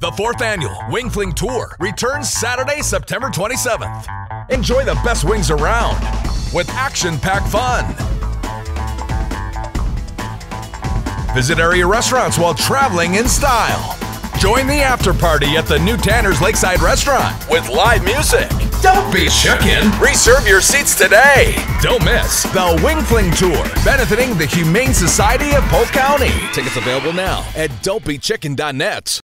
The fourth annual Wing Fling Tour returns Saturday, September 27th. Enjoy the best wings around with action packed fun. Visit area restaurants while traveling in style. Join the after party at the new Tanner's Lakeside Restaurant with live music. Don't be chicken. Reserve your seats today. Don't miss the Wing Fling Tour, benefiting the Humane Society of Polk County. Tickets available now at don'tbechicken.net.